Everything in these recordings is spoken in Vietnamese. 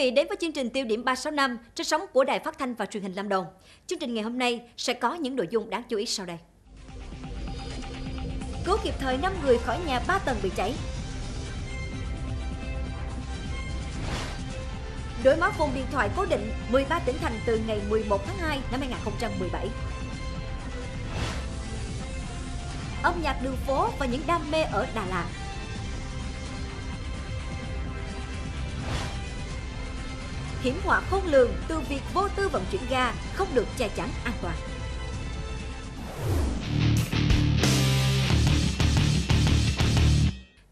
Vị đến với chương trình tiêu điểm 365 trên sóng của Đài Phát thanh và Truyền hình Lâm Đồng. Chương trình ngày hôm nay sẽ có những nội dung đáng chú ý sau đây. Cứu kịp thời 5 người khỏi nhà 3 tầng bị cháy. Đổi mã vùng điện thoại cố định 13 tỉnh thành từ ngày 11 tháng 2 năm 2017. Âm nhạc đường phố và những đam mê ở Đà Lạt. Hiểm họa khôn lường từ việc vô tư vận chuyển ga không được che chắn an toàn.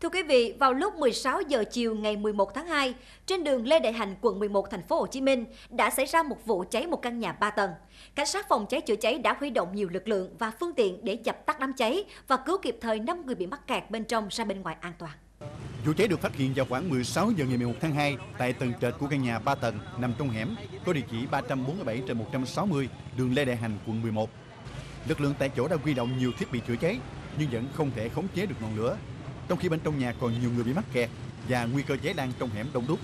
Thưa quý vị, vào lúc 16 giờ chiều ngày 11 tháng 2, trên đường Lê Đại Hành, quận 11, thành phố Hồ Chí Minh đã xảy ra một vụ cháy một căn nhà 3 tầng. Cảnh sát phòng cháy chữa cháy đã huy động nhiều lực lượng và phương tiện để dập tắt đám cháy và cứu kịp thời 5 người bị mắc kẹt bên trong ra bên ngoài an toàn. Vụ cháy được phát hiện vào khoảng 16 giờ ngày 11 tháng 2 tại tầng trệt của căn nhà 3 tầng nằm trong hẻm có địa chỉ 347 trên 160 đường Lê Đại Hành, quận 11. Lực lượng tại chỗ đã huy động nhiều thiết bị chữa cháy nhưng vẫn không thể khống chế được ngọn lửa. Trong khi bên trong nhà còn nhiều người bị mắc kẹt và nguy cơ cháy lan trong hẻm đông đúc.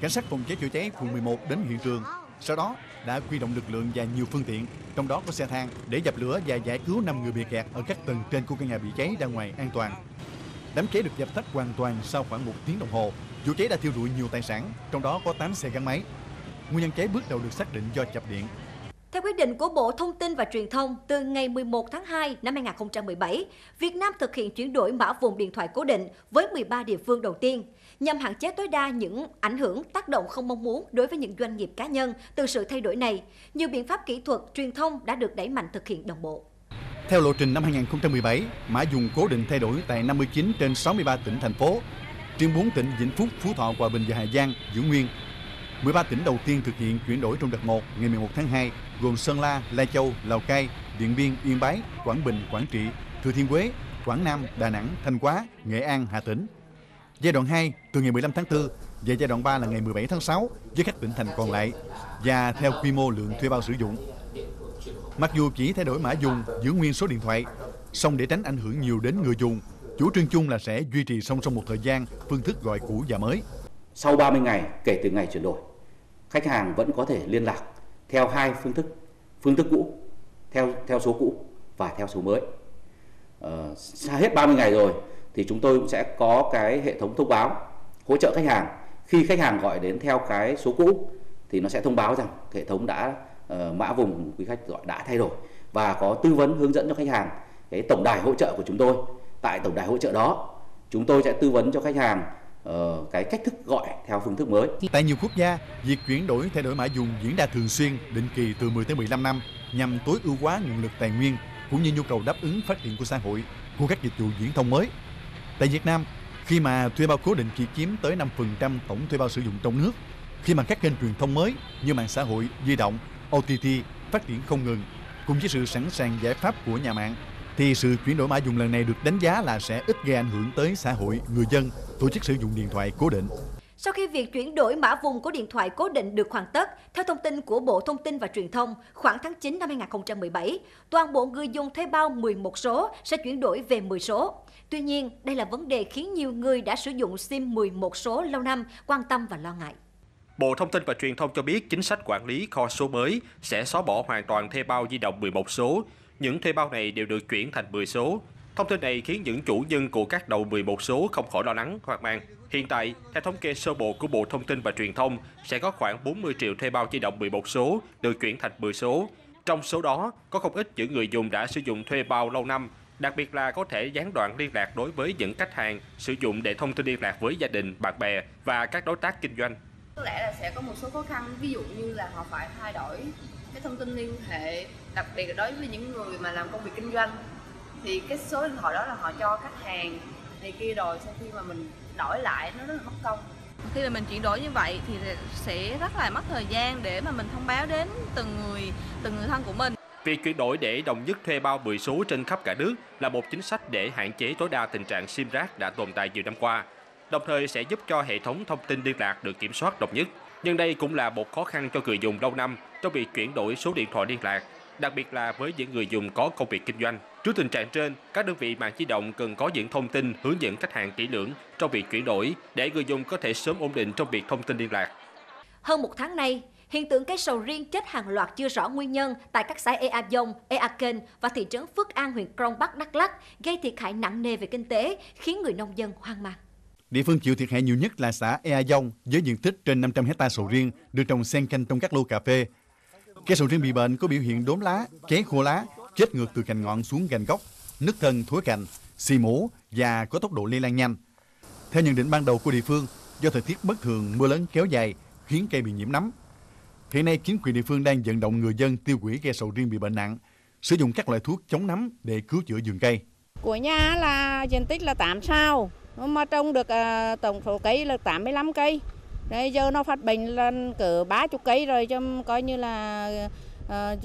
Cảnh sát phòng cháy chữa cháy quận 11 đến hiện trường, sau đó đã huy động lực lượng và nhiều phương tiện, trong đó có xe thang để dập lửa và giải cứu 5 người bị kẹt ở các tầng trên của căn nhà bị cháy ra ngoài an toàn. Đám cháy được dập tắt hoàn toàn sau khoảng một tiếng đồng hồ. Vụ cháy đã thiêu rụi nhiều tài sản, trong đó có 8 xe gắn máy. Nguyên nhân cháy bước đầu được xác định do chập điện. Theo quyết định của Bộ Thông tin và Truyền thông, từ ngày 11 tháng 2 năm 2017, Việt Nam thực hiện chuyển đổi mã vùng điện thoại cố định với 13 địa phương đầu tiên, nhằm hạn chế tối đa những ảnh hưởng tác động không mong muốn đối với những doanh nghiệp cá nhân từ sự thay đổi này. Nhiều biện pháp kỹ thuật, truyền thông đã được đẩy mạnh thực hiện đồng bộ. Theo lộ trình năm 2017, mã dùng cố định thay đổi tại 59 trên 63 tỉnh thành phố. Riêng 4 tỉnh Vĩnh Phúc, Phú Thọ, Hòa Bình và Hà Giang giữ nguyên. 13 tỉnh đầu tiên thực hiện chuyển đổi trong đợt 1 ngày 11 tháng 2 gồm Sơn La, Lai Châu, Lào Cai, Điện Biên, Yên Bái, Quảng Bình, Quảng Trị, Thừa Thiên Huế, Quảng Nam, Đà Nẵng, Thanh Hóa, Nghệ An, Hà Tĩnh. Giai đoạn 2 từ ngày 15 tháng 4 và giai đoạn 3 là ngày 17 tháng 6 với các tỉnh thành còn lại và theo quy mô lượng thuê bao sử dụng. Mặc dù chỉ thay đổi mã dùng, giữ nguyên số điện thoại, song để tránh ảnh hưởng nhiều đến người dùng, chủ trương chung là sẽ duy trì song song một thời gian phương thức gọi cũ và mới. Sau 30 ngày kể từ ngày chuyển đổi, khách hàng vẫn có thể liên lạc theo hai phương thức, phương thức cũ, theo theo số cũ và theo số mới. Ờ, hết 30 ngày rồi thì chúng tôi cũng sẽ có cái hệ thống thông báo hỗ trợ khách hàng. Khi khách hàng gọi đến theo cái số cũ thì nó sẽ thông báo rằng hệ thống đã Ờ, mã vùng quý khách gọi đã thay đổi và có tư vấn hướng dẫn cho khách hàng cái tổng đài hỗ trợ của chúng tôi tại tổng đài hỗ trợ đó chúng tôi sẽ tư vấn cho khách hàng uh, cái cách thức gọi theo phương thức mới. Tại nhiều quốc gia, việc chuyển đổi thay đổi mã dùng diễn ra thường xuyên, định kỳ từ 10 tới 15 năm nhằm tối ưu hóa nguồn lực tài nguyên cũng như nhu cầu đáp ứng phát triển của xã hội của các dịch vụ viễn thông mới. Tại Việt Nam, khi mà thuê bao cố định chỉ chiếm tới 5% tổng thuê bao sử dụng trong nước, khi mà các kênh truyền thông mới như mạng xã hội, di động, OTT phát triển không ngừng, cùng với sự sẵn sàng giải pháp của nhà mạng, thì sự chuyển đổi mã dùng lần này được đánh giá là sẽ ít gây ảnh hưởng tới xã hội, người dân, tổ chức sử dụng điện thoại cố định. Sau khi việc chuyển đổi mã vùng của điện thoại cố định được hoàn tất, theo thông tin của Bộ Thông tin và Truyền thông, khoảng tháng 9 năm 2017, toàn bộ người dùng thuê bao 11 số sẽ chuyển đổi về 10 số. Tuy nhiên, đây là vấn đề khiến nhiều người đã sử dụng SIM 11 số lâu năm quan tâm và lo ngại. Bộ Thông tin và Truyền thông cho biết chính sách quản lý kho số mới sẽ xóa bỏ hoàn toàn thuê bao di động 11 số. Những thuê bao này đều được chuyển thành 10 số. Thông tin này khiến những chủ nhân của các đầu 11 số không khỏi lo lắng, hoang mang. Hiện tại, theo thống kê sơ bộ của Bộ Thông tin và Truyền thông, sẽ có khoảng 40 triệu thuê bao di động 11 số được chuyển thành 10 số. Trong số đó, có không ít những người dùng đã sử dụng thuê bao lâu năm, đặc biệt là có thể gián đoạn liên lạc đối với những khách hàng sử dụng để thông tin liên lạc với gia đình, bạn bè và các đối tác kinh doanh. Có lẽ là sẽ có một số khó khăn, ví dụ như là họ phải thay đổi cái thông tin liên hệ, đặc biệt là đối với những người mà làm công việc kinh doanh. Thì cái số điện thoại đó là họ cho khách hàng này kia rồi sau khi mà mình đổi lại nó rất là mất công. Khi mà mình chuyển đổi như vậy thì sẽ rất là mất thời gian để mà mình thông báo đến từng người từng người thân của mình. Việc chuyển đổi để đồng nhất thuê bao 10 số trên khắp cả nước là một chính sách để hạn chế tối đa tình trạng sim rác đã tồn tại nhiều năm qua, đồng thời sẽ giúp cho hệ thống thông tin liên lạc được kiểm soát độc nhất. Nhưng đây cũng là một khó khăn cho người dùng lâu năm trong việc chuyển đổi số điện thoại liên lạc đặc biệt là với những người dùng có công việc kinh doanh. Trước tình trạng trên, các đơn vị mạng di động cần có những thông tin hướng dẫn khách hàng kỹ lưỡng trong việc chuyển đổi để người dùng có thể sớm ổn định trong việc thông tin liên lạc. Hơn một tháng nay, hiện tượng cây sầu riêng chết hàng loạt chưa rõ nguyên nhân tại các xã Ea Dông, Ea Kênh và thị trấn Phước An, huyện Krông Bắc, Đắk Lắk gây thiệt hại nặng nề về kinh tế, khiến người nông dân hoang mang. Địa phương chịu thiệt hại nhiều nhất là xã Ea Dông với diện tích trên 500 hecta sầu riêng được trồng xen canh trong các lô cà phê. Cây sầu riêng bị bệnh có biểu hiện đốm lá, cháy khô lá, chết ngược từ cành ngọn xuống cành gốc, nứt thân, thối cành, xì mủ và có tốc độ lây lan nhanh. Theo nhận định ban đầu của địa phương, do thời tiết bất thường mưa lớn kéo dài khiến cây bị nhiễm nấm. Hiện nay chính quyền địa phương đang vận động người dân tiêu hủy cây sầu riêng bị bệnh nặng, sử dụng các loại thuốc chống nấm để cứu chữa vườn cây. Của nhà là diện tích là 8 sao, mà trồng được à, tổng số cây là 85 cây. Đây giờ nó phát bệnh là cỡ 30 cây rồi cho coi như là à,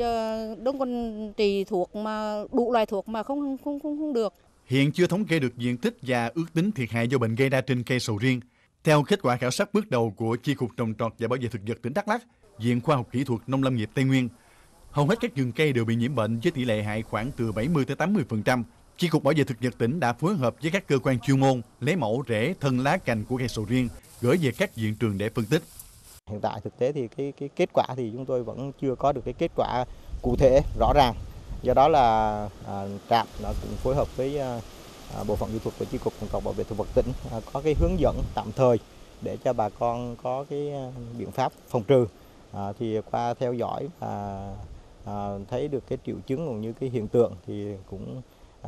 đúng con trì thuộc mà đủ loại thuộc mà không không không không được. Hiện chưa thống kê được diện tích và ước tính thiệt hại do bệnh gây ra trên cây sầu riêng. Theo kết quả khảo sát bước đầu của Chi cục trồng trọt và bảo vệ thực vật tỉnh Đắk Lắk, Viện Khoa học Kỹ thuật Nông lâm nghiệp Tây Nguyên, hầu hết các vườn cây đều bị nhiễm bệnh với tỷ lệ hại khoảng từ 70 tới 80%. Chi cục bảo vệ thực vật tỉnh đã phối hợp với các cơ quan chuyên môn lấy mẫu rễ, thân lá cành của cây sầu riêng gửi về các viện trường để phân tích. Hiện tại thực tế thì cái cái kết quả thì chúng tôi vẫn chưa có được cái kết quả cụ thể rõ ràng. Do đó là à, trạm nó cũng phối hợp với à, à bộ phận kỹ thuật của chi cục phòng bảo vệ thực vật tỉnh à, có cái hướng dẫn tạm thời để cho bà con có cái à, biện pháp phòng trừ. À, thì qua theo dõi và à, thấy được cái triệu chứng cũng như cái hiện tượng thì cũng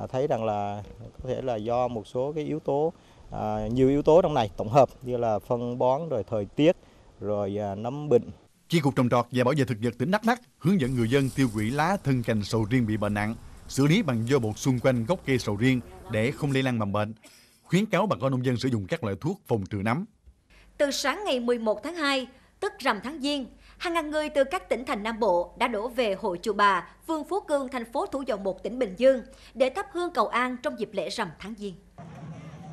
thấy rằng là có thể là do một số cái yếu tố à, nhiều yếu tố trong này tổng hợp như là phân bón rồi thời tiết rồi à, nấm bệnh. Chi cục trồng trọt và bảo vệ thực vật tỉnh Đắk Lắk hướng dẫn người dân tiêu hủy lá thân cành sầu riêng bị bệnh nặng, xử lý bằng dơ bột xung quanh gốc cây sầu riêng để không lây lan mầm bệnh. Khuyến cáo bà con nông dân sử dụng các loại thuốc phòng trừ nấm. Từ sáng ngày 11 tháng 2, tức rằm tháng Giêng, hàng ngàn người từ các tỉnh thành Nam Bộ đã đổ về hội Chùa Bà, phường Phú Cương, thành phố Thủ Dầu Một, tỉnh Bình Dương để thắp hương cầu an trong dịp lễ rằm tháng Giêng.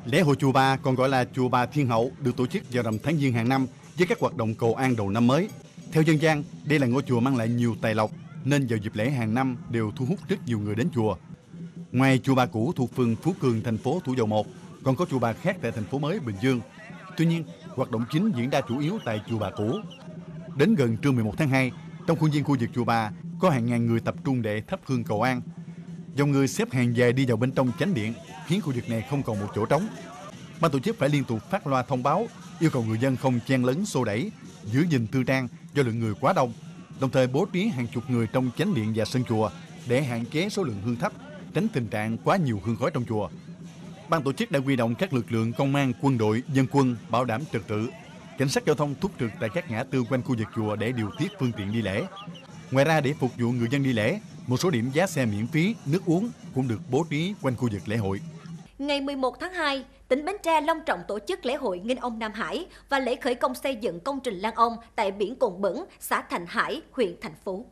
Lễ hội Chùa Bà còn gọi là Chùa Bà Thiên Hậu được tổ chức vào rằm tháng Giêng hàng năm với các hoạt động cầu an đầu năm mới. Theo dân gian, đây là ngôi chùa mang lại nhiều tài lộc nên vào dịp lễ hàng năm đều thu hút rất nhiều người đến chùa. Ngoài chùa Bà cũ thuộc phường Phú Cường, thành phố Thủ Dầu Một, còn có chùa Bà khác tại thành phố mới Bình Dương. Tuy nhiên, hoạt động chính diễn ra chủ yếu tại chùa Bà cũ. Đến gần trưa 11 tháng 2, trong khuôn viên khu vực chùa Bà có hàng ngàn người tập trung để thắp hương cầu an. Dòng người xếp hàng dài đi vào bên trong chánh điện khiến khu vực này không còn một chỗ trống. Ban tổ chức phải liên tục phát loa thông báo, yêu cầu người dân không chen lấn xô đẩy, giữ gìn tư trang do lượng người quá đông, đồng thời bố trí hàng chục người trong chánh điện và sân chùa để hạn chế số lượng hương thấp, tránh tình trạng quá nhiều hương khói trong chùa. Ban tổ chức đã huy động các lực lượng công an, quân đội, dân quân bảo đảm trật tự. Cảnh sát giao thông túc trực tại các ngã tư quanh khu vực chùa để điều tiết phương tiện đi lễ. Ngoài ra để phục vụ người dân đi lễ, một số điểm giá xe miễn phí, nước uống cũng được bố trí quanh khu vực lễ hội. Ngày 11 tháng 2, tỉnh Bến Tre long trọng tổ chức lễ hội Nghinh Ông Nam Hải và lễ khởi công xây dựng công trình Lan Ông tại biển Cồn Bẩn, xã Thành Hải, huyện Thành Phú.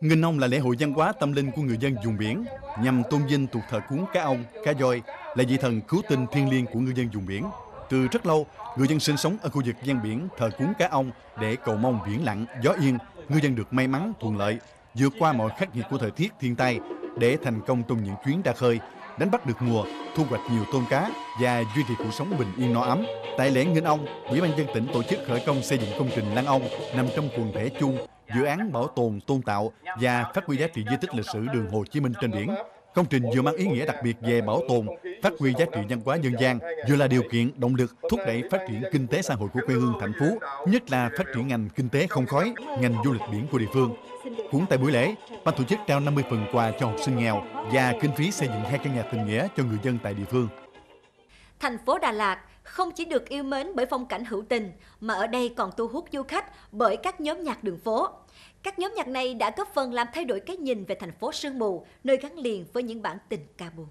Nghinh Ông là lễ hội văn hóa tâm linh của người dân vùng biển, nhằm tôn vinh tục thờ cúng cá ông, cá voi là vị thần cứu tinh thiêng liêng của người dân vùng biển. Từ rất lâu, người dân sinh sống ở khu vực ven biển thờ cúng cá ông để cầu mong biển lặng, gió yên, người dân được may mắn, thuận lợi, vượt qua mọi khắc nghiệt của thời tiết thiên tai để thành công trong những chuyến ra khơi, đánh bắt được mùa, thu hoạch nhiều tôm cá và duy trì cuộc sống bình yên no ấm. Tại lễ nghinh ông, Ủy ban dân tỉnh tổ chức khởi công xây dựng công trình Lan Ông nằm trong quần thể chung dự án bảo tồn, tôn tạo và phát huy giá trị di tích lịch sử đường Hồ Chí Minh trên biển. Công trình vừa mang ý nghĩa đặc biệt về bảo tồn, phát huy giá trị văn hóa dân gian, vừa là điều kiện, động lực thúc đẩy phát triển kinh tế xã hội của quê hương thành phố, nhất là phát triển ngành kinh tế không khói, ngành du lịch biển của địa phương. Cũng tại buổi lễ, ban tổ chức trao 50 phần quà cho học sinh nghèo và kinh phí xây dựng hai căn nhà tình nghĩa cho người dân tại địa phương. Thành phố Đà Lạt không chỉ được yêu mến bởi phong cảnh hữu tình, mà ở đây còn thu hút du khách bởi các nhóm nhạc đường phố. Các nhóm nhạc này đã góp phần làm thay đổi cái nhìn về thành phố sương mù, nơi gắn liền với những bản tình ca buồn.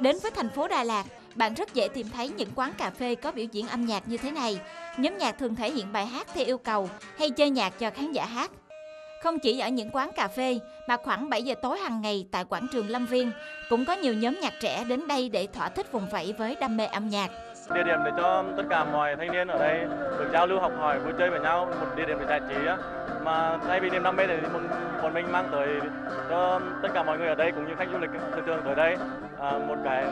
Đến với thành phố Đà Lạt, bạn rất dễ tìm thấy những quán cà phê có biểu diễn âm nhạc như thế này. Nhóm nhạc thường thể hiện bài hát theo yêu cầu hay chơi nhạc cho khán giả hát. Không chỉ ở những quán cà phê, mà khoảng 7 giờ tối hàng ngày tại quảng trường Lâm Viên cũng có nhiều nhóm nhạc trẻ đến đây để thỏa thích vùng vẫy với đam mê âm nhạc. địa điểm để cho tất cả mọi thanh niên ở đây được giao lưu học hỏi vui chơi với nhau một địa điểm để giải trí á mà thay vì niềm đam mê thì bọn mình mang tới cho tất cả mọi người ở đây cũng như khách du lịch thường thường tới đây. À, một cái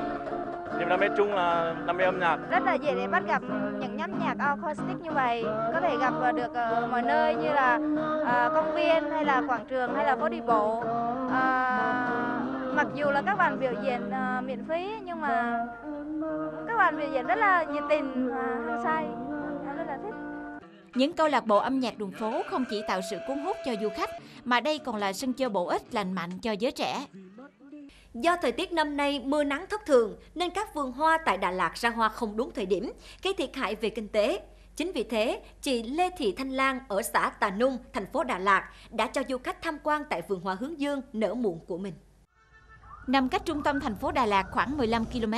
niềm đam mê chung là đam mê âm nhạc. Rất là dễ để bắt gặp những nhóm nhạc acoustic như vậy có thể gặp được ở mọi nơi như là à, công viên hay là quảng trường hay là phố đi bộ. À, mặc dù là các bạn biểu diễn à, miễn phí nhưng mà các bạn biểu diễn rất là nhiệt tình và hăng say. Những câu lạc bộ âm nhạc đường phố không chỉ tạo sự cuốn hút cho du khách, mà đây còn là sân chơi bổ ích lành mạnh cho giới trẻ. Do thời tiết năm nay mưa nắng thất thường nên các vườn hoa tại Đà Lạt ra hoa không đúng thời điểm, gây thiệt hại về kinh tế. Chính vì thế, chị Lê Thị Thanh Lan ở xã Tà Nung, thành phố Đà Lạt đã cho du khách tham quan tại vườn hoa hướng dương nở muộn của mình. Nằm cách trung tâm thành phố Đà Lạt khoảng 15 km,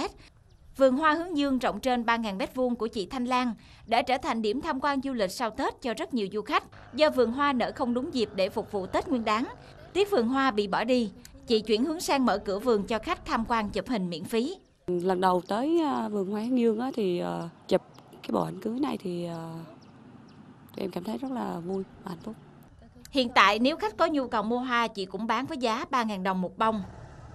vườn hoa hướng dương rộng trên 3.000 m2 của chị Thanh Lan đã trở thành điểm tham quan du lịch sau Tết cho rất nhiều du khách. Do vườn hoa nở không đúng dịp để phục vụ Tết Nguyên đán, tiếc vườn hoa bị bỏ đi, chị chuyển hướng sang mở cửa vườn cho khách tham quan chụp hình miễn phí. Lần đầu tới à, vườn hoa hướng dương thì ờ, chụp cái bộ ảnh cưới này thì tụi em cảm thấy rất là vui và hạnh phúc. Hiện tại nếu khách có nhu cầu mua hoa, chị cũng bán với giá 3.000 đồng một bông.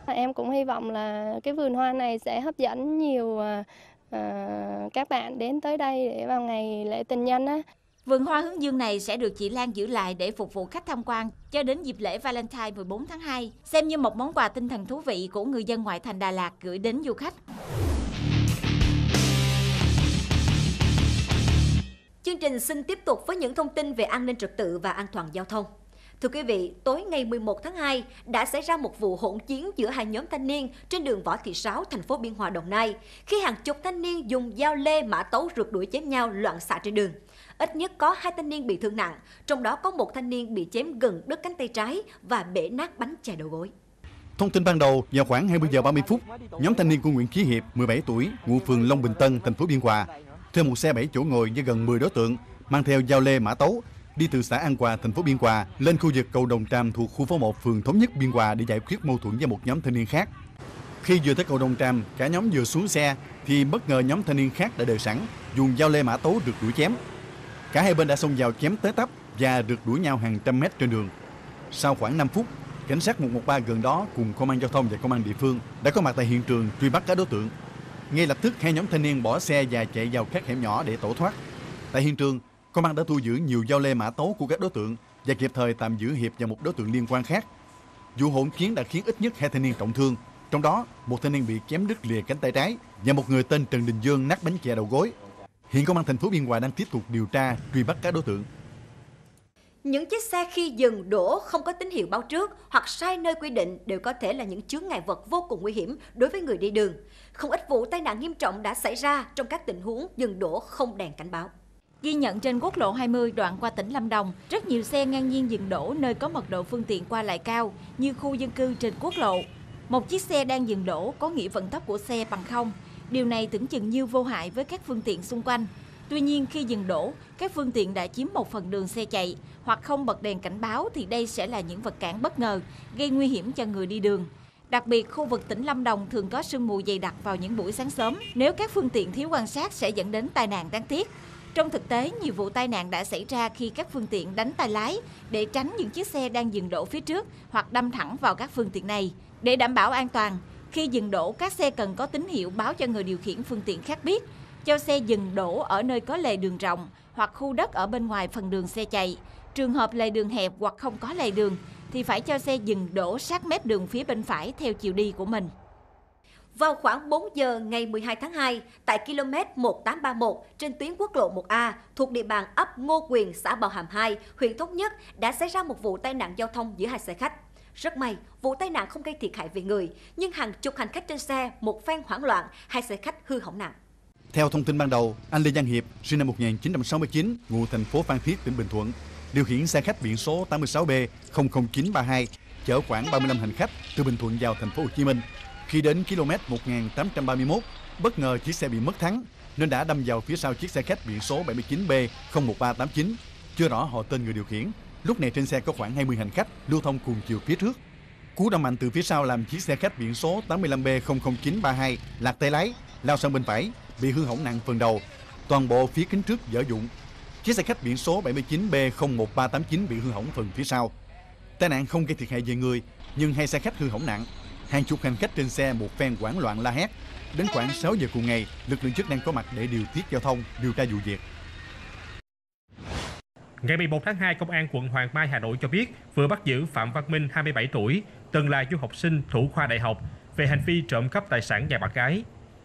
Em cũng hy vọng là cái vườn hoa này sẽ hấp dẫn nhiều à, à, các bạn đến tới đây để vào ngày lễ tình nhân á. Vườn hoa hướng dương này sẽ được chị Lan giữ lại để phục vụ khách tham quan cho đến dịp lễ Valentine 14 tháng 2, xem như một món quà tinh thần thú vị của người dân ngoại thành Đà Lạt gửi đến du khách. Chương trình xin tiếp tục với những thông tin về an ninh trật tự và an toàn giao thông. Thưa quý vị, tối ngày 11 tháng 2 đã xảy ra một vụ hỗn chiến giữa hai nhóm thanh niên trên đường Võ Thị Sáu, thành phố Biên Hòa, Đồng Nai, khi hàng chục thanh niên dùng dao lê mã tấu rượt đuổi chém nhau loạn xạ trên đường. Ít nhất có hai thanh niên bị thương nặng, trong đó có một thanh niên bị chém gần đứt cánh tay trái và bể nát bánh chè đầu gối. Thông tin ban đầu, vào khoảng 20 giờ 30 phút, nhóm thanh niên của Nguyễn Chí Hiệp, 17 tuổi, ngụ phường Long Bình Tân, thành phố Biên Hòa, thuê một xe 7 chỗ ngồi với gần 10 đối tượng, mang theo dao lê mã tấu, đi từ xã An Hòa, thành phố Biên Hòa lên khu vực cầu Đồng Tràm thuộc khu phố 1 phường Thống Nhất Biên Hòa để giải quyết mâu thuẫn với một nhóm thanh niên khác. Khi vừa tới cầu Đồng Tràm, cả nhóm vừa xuống xe thì bất ngờ nhóm thanh niên khác đã đợi sẵn, dùng dao lê mã tấu được đuổi chém. Cả hai bên đã xông vào chém tới tấp và rượt đuổi nhau hàng trăm mét trên đường. Sau khoảng 5 phút, cảnh sát 113 gần đó cùng công an giao thông và công an địa phương đã có mặt tại hiện trường truy bắt các đối tượng. Ngay lập tức hai nhóm thanh niên bỏ xe và chạy vào các hẻm nhỏ để tẩu thoát. Tại hiện trường, công an đã thu giữ nhiều dao lê mã tấu của các đối tượng và kịp thời tạm giữ Hiệp và một đối tượng liên quan khác. Vụ hỗn chiến đã khiến ít nhất hai thanh niên trọng thương, trong đó một thanh niên bị chém đứt lìa cánh tay trái và một người tên Trần Đình Dương nát bánh chè đầu gối. Hiện công an thành phố Biên Hòa đang tiếp tục điều tra truy bắt các đối tượng. Những chiếc xe khi dừng đổ không có tín hiệu báo trước hoặc sai nơi quy định đều có thể là những chướng ngại vật vô cùng nguy hiểm đối với người đi đường. Không ít vụ tai nạn nghiêm trọng đã xảy ra trong các tình huống dừng đổ không đèn cảnh báo. Ghi nhận trên quốc lộ 20 đoạn qua tỉnh Lâm Đồng, rất nhiều xe ngang nhiên dừng đổ nơi có mật độ phương tiện qua lại cao như khu dân cư trên quốc lộ. Một chiếc xe đang dừng đổ có nghĩa vận tốc của xe bằng không. Điều này tưởng chừng như vô hại với các phương tiện xung quanh. Tuy nhiên khi dừng đổ, các phương tiện đã chiếm một phần đường xe chạy hoặc không bật đèn cảnh báo thì đây sẽ là những vật cản bất ngờ, gây nguy hiểm cho người đi đường. Đặc biệt, khu vực tỉnh Lâm Đồng thường có sương mù dày đặc vào những buổi sáng sớm. Nếu các phương tiện thiếu quan sát sẽ dẫn đến tai nạn đáng tiếc. Trong thực tế, nhiều vụ tai nạn đã xảy ra khi các phương tiện đánh tay lái để tránh những chiếc xe đang dừng đổ phía trước hoặc đâm thẳng vào các phương tiện này. Để đảm bảo an toàn, khi dừng đổ, các xe cần có tín hiệu báo cho người điều khiển phương tiện khác biết, cho xe dừng đổ ở nơi có lề đường rộng hoặc khu đất ở bên ngoài phần đường xe chạy. Trường hợp lề đường hẹp hoặc không có lề đường thì phải cho xe dừng đổ sát mép đường phía bên phải theo chiều đi của mình. Vào khoảng 4 giờ ngày 12 tháng 2, tại km 1831 trên tuyến quốc lộ 1A thuộc địa bàn ấp Ngô Quyền, xã Bào Hàm 2, huyện Thống Nhất đã xảy ra một vụ tai nạn giao thông giữa hai xe khách. Rất may, vụ tai nạn không gây thiệt hại về người, nhưng hàng chục hành khách trên xe một phen hoảng loạn, hai xe khách hư hỏng nặng. Theo thông tin ban đầu, anh Lê Giang Hiệp, sinh năm 1969, ngụ thành phố Phan Thiết, tỉnh Bình Thuận, điều khiển xe khách biển số 86B 00932 chở khoảng 35 hành khách từ Bình Thuận vào thành phố Hồ Chí Minh. Khi đến km 1831, bất ngờ chiếc xe bị mất thắng nên đã đâm vào phía sau chiếc xe khách biển số 79B 01389, chưa rõ họ tên người điều khiển. Lúc này trên xe có khoảng 20 hành khách lưu thông cùng chiều phía trước. Cú đâm mạnh từ phía sau làm chiếc xe khách biển số 85B 00932 lạc tay lái, lao sang bên phải, bị hư hỏng nặng phần đầu, toàn bộ phía kính trước dở dụng. Chiếc xe khách biển số 79B01389 bị hư hỏng phần phía sau. Tai nạn không gây thiệt hại về người, nhưng hai xe khách hư hỏng nặng. Hàng chục hành khách trên xe một phen hoảng loạn la hét. Đến khoảng 6 giờ cùng ngày, lực lượng chức năng có mặt để điều tiết giao thông, điều tra vụ việc. Ngày 11 tháng 2, Công an quận Hoàng Mai, Hà Nội cho biết vừa bắt giữ Phạm Văn Minh, 27 tuổi, từng là du học sinh thủ khoa đại học, về hành vi trộm cắp tài sản nhà bạn gái.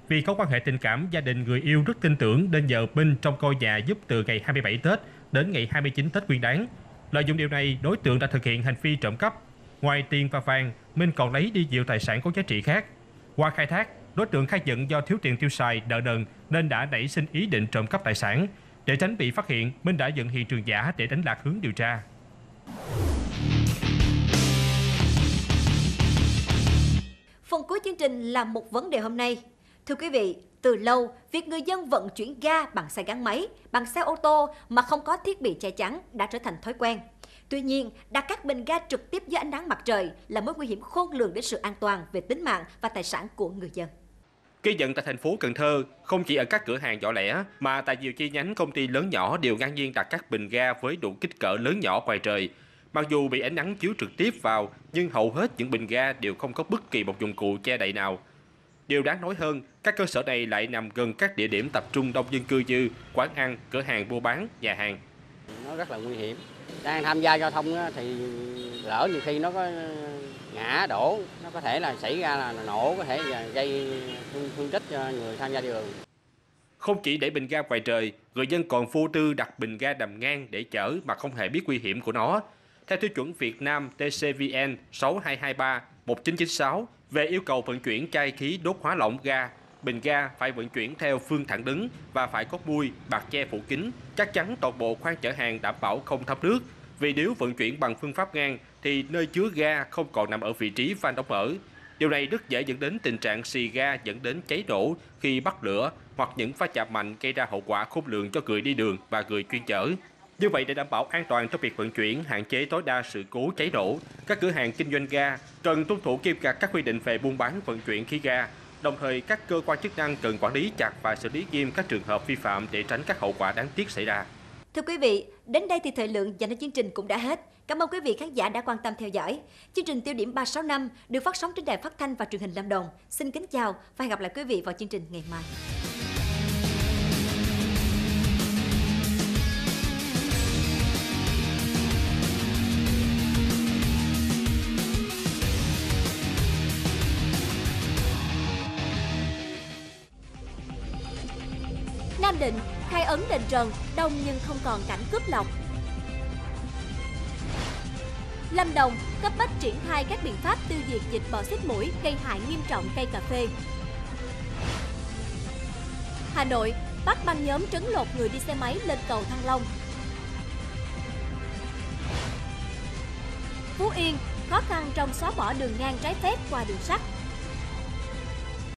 Vì có quan hệ tình cảm, gia đình người yêu rất tin tưởng nên nhờ Minh trong coi nhà giúp từ ngày 27 Tết đến ngày 29 Tết Nguyên đán. Lợi dụng điều này, đối tượng đã thực hiện hành vi trộm cắp. Ngoài tiền và vàng, Minh còn lấy đi nhiều tài sản có giá trị khác. Qua khai thác, đối tượng khai nhận do thiếu tiền tiêu xài, nợ nần nên đã nảy sinh ý định trộm cắp tài sản. Để tránh bị phát hiện, Minh đã dựng hiện trường giả để đánh lạc hướng điều tra. Phần cuối chương trình là một vấn đề hôm nay. Thưa quý vị, từ lâu, việc người dân vận chuyển ga bằng xe gắn máy, bằng xe ô tô mà không có thiết bị che chắn đã trở thành thói quen. Tuy nhiên, đặt các bình ga trực tiếp dưới ánh nắng mặt trời là mối nguy hiểm khôn lường đến sự an toàn về tính mạng và tài sản của người dân. Ghi nhận tại thành phố Cần Thơ, không chỉ ở các cửa hàng nhỏ lẻ mà tại nhiều chi nhánh công ty lớn nhỏ đều ngang nhiên đặt các bình ga với đủ kích cỡ lớn nhỏ ngoài trời. Mặc dù bị ánh nắng chiếu trực tiếp vào, nhưng hầu hết những bình ga đều không có bất kỳ một dụng cụ che đậy nào. Điều đáng nói hơn, các cơ sở này lại nằm gần các địa điểm tập trung đông dân cư như quán ăn, cửa hàng mua bán, nhà hàng. Nó rất là nguy hiểm. Đang tham gia giao thông thì lỡ nhiều khi nó có ngã đổ, nó có thể là xảy ra là nổ, có thể là gây thương, thương tích cho người tham gia đường. Không chỉ để bình ga ngoài trời, người dân còn vô tư đặt bình ga đầm ngang để chở mà không hề biết nguy hiểm của nó. Theo tiêu chuẩn Việt Nam TCVN 6223 1996 về yêu cầu vận chuyển chai khí đốt hóa lỏng ga, bình ga phải vận chuyển theo phương thẳng đứng và phải có bui, bạc che phủ kín, chắc chắn toàn bộ khoang chở hàng đảm bảo không thấm nước. Vì nếu vận chuyển bằng phương pháp ngang thì nơi chứa ga không còn nằm ở vị trí van đóng mở. Điều này rất dễ dẫn đến tình trạng xì ga dẫn đến cháy nổ khi bắt lửa hoặc những va chạm mạnh gây ra hậu quả khôn lường cho người đi đường và người chuyên chở. Như vậy để đảm bảo an toàn trong việc vận chuyển, hạn chế tối đa sự cố cháy nổ, các cửa hàng kinh doanh ga cần tuân thủ nghiêm ngặt các quy định về buôn bán vận chuyển khí ga. Đồng thời, các cơ quan chức năng cần quản lý chặt và xử lý nghiêm các trường hợp vi phạm để tránh các hậu quả đáng tiếc xảy ra. Thưa quý vị, đến đây thì thời lượng dành cho chương trình cũng đã hết. Cảm ơn quý vị khán giả đã quan tâm theo dõi. Chương trình Tiêu điểm 365 được phát sóng trên đài phát thanh và truyền hình Lâm Đồng. Xin kính chào và hẹn gặp lại quý vị vào chương trình ngày mai. Nam Định khai ấn đền Trần, đông nhưng không còn cảnh cướp lọc. Lâm Đồng cấp bách triển khai các biện pháp tiêu diệt dịch bọ xít mũi gây hại nghiêm trọng cây cà phê. Hà Nội bắt băng nhóm trấn lột người đi xe máy lên cầu Thăng Long. Phú Yên khó khăn trong xóa bỏ đường ngang trái phép qua đường sắt.